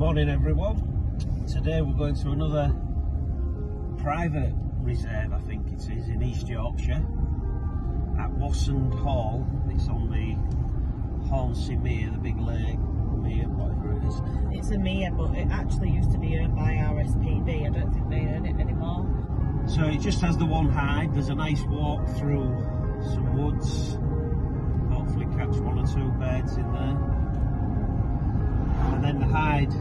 Morning everyone. Today we're going to another private reserve, I think it is, in East Yorkshire at Wassand Hall. It's on the Hornsea Mere, the big lake, Mere, whatever it is. It's a Mere, but it actually used to be owned by RSPB. I don't think they own it anymore. So it just has the one hide. There's a nice walk through some woods. Hopefully catch one or two birds in there. And then the hide,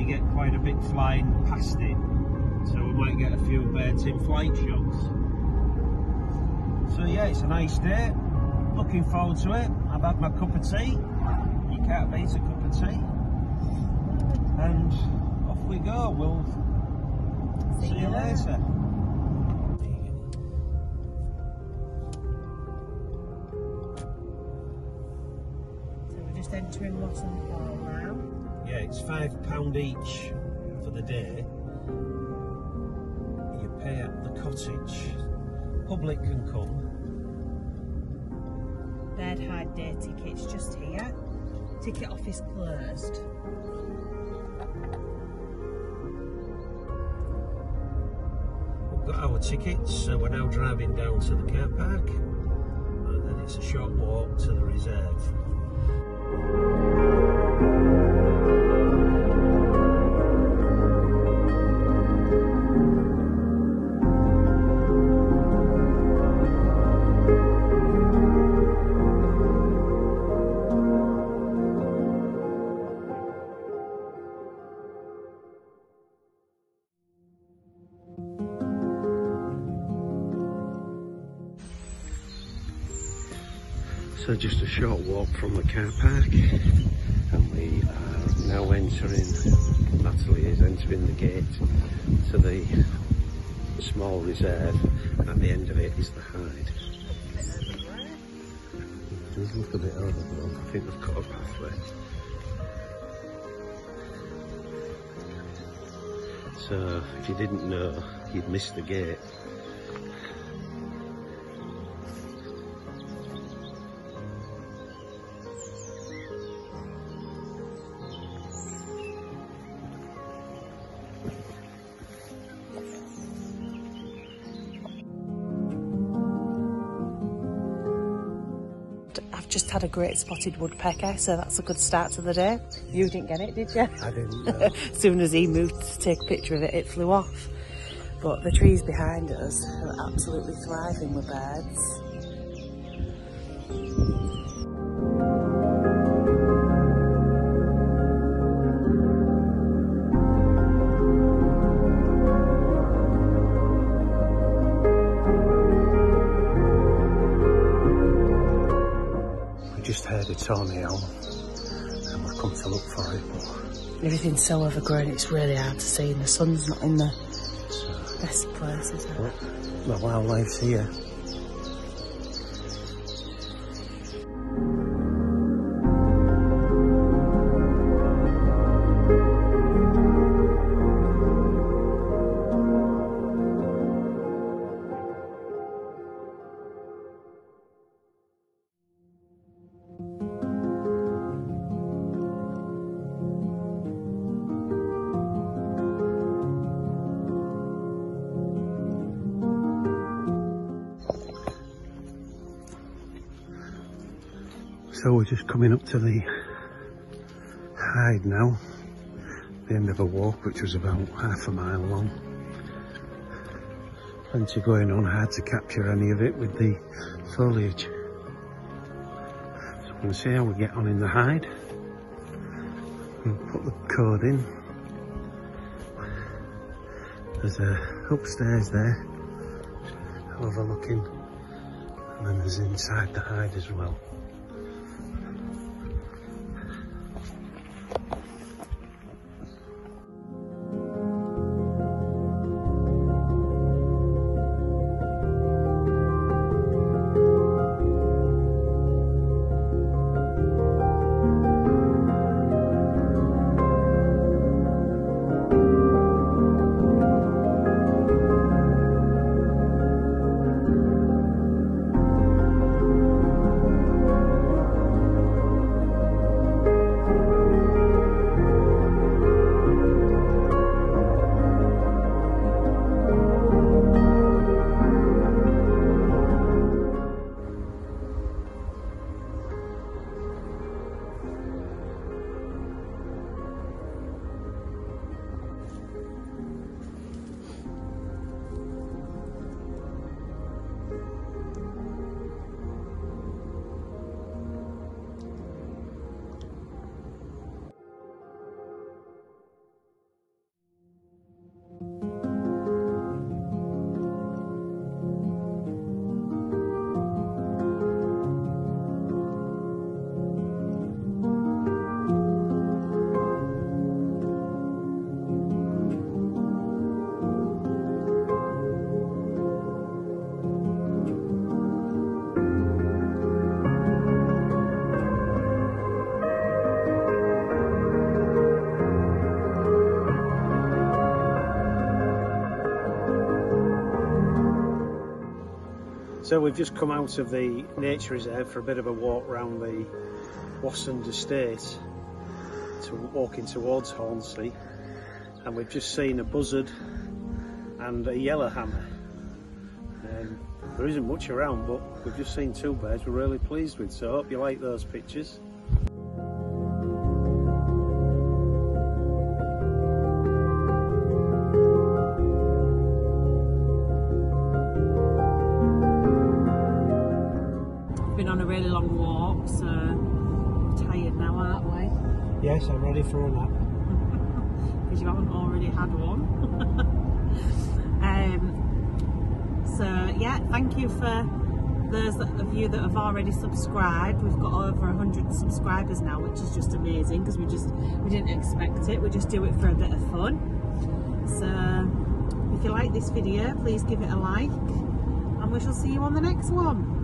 you get quite a bit flying past it. So we might get a few birds in flight shots. So yeah, it's a nice day. Looking forward to it. I've had my cup of tea. You can't beat a cup of tea. And off we go. We'll see, you later. So we're just entering Wassand Hall now. Yeah, it's five pound each for the day. You pay at the cottage. Public can come. Bird Hide Day tickets just here. Ticket office closed. We've got our tickets, so we're now driving down to the car park, and then it's a short walk to the reserve. So just a short walk from the car park and we are now entering, Natalie is entering the gate to the small reserve and at the end of it is the hide. It does look a bit overgrown, I think they've cut a pathway. So if you didn't know, you'd miss the gate. I've just had a great spotted woodpecker, so that's a good start to the day. You didn't get it, did you? I didn't know. as soon as he moved to take a picture of it, it flew off. But the trees behind us are absolutely thriving with birds. We just heard a tornado and we've come to look for it. But Everything's so overgrown, it's really hard to see, and the sun's not in the so, best place, is it? the wildlife's here. So we're just coming up to the hide now. The end of a walk which was about half a mile long. Plenty going on, hard to capture any of it with the foliage. So we're going to see how we get on in the hide. We'll put the code in. There's a upstairs there, overlooking, and then there's inside the hide as well. So we've just come out of the nature reserve for a bit of a walk around the Wassand estate to walking towards Hornsea and we've just seen a buzzard and a yellowhammer. Um, there isn't much around but we've just seen two birds we're really pleased with so I hope you like those pictures. So tired now, aren't we? Yes, I'm ready for a nap. Because you haven't already had one. um, so yeah, thank you for those of you that have already subscribed. We've got over 100 subscribers now, which is just amazing because we just we didn't expect it. We just do it for a bit of fun. So if you like this video, please give it a like, and we shall see you on the next one.